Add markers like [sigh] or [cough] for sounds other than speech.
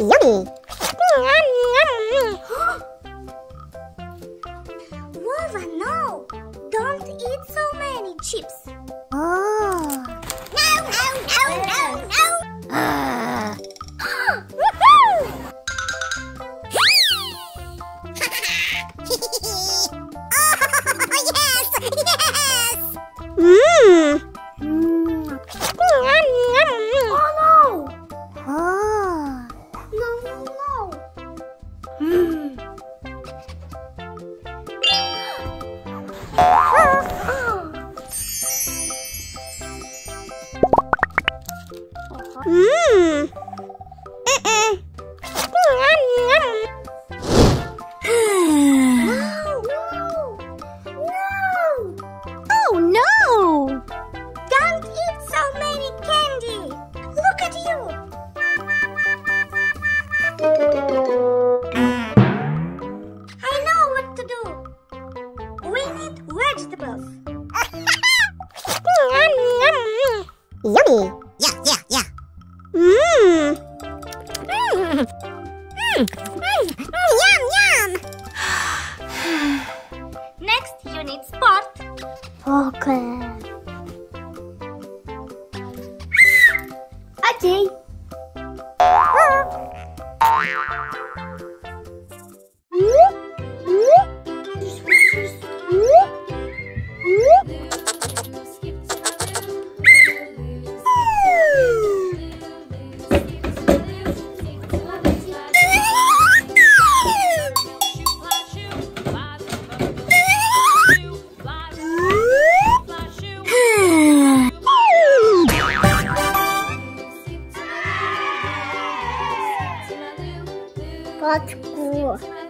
Yummy. [gasps] Vova, no! Don't eat so many chips. Oh. Mmm. Uh-uh. Oh no! Don't eat so many candy. Look at you. I know what to do. We need vegetables. [laughs] Yummy. Mm. Mm, yum, yum. [sighs] Next, you need sport. Okay. Okay. Կոչկու։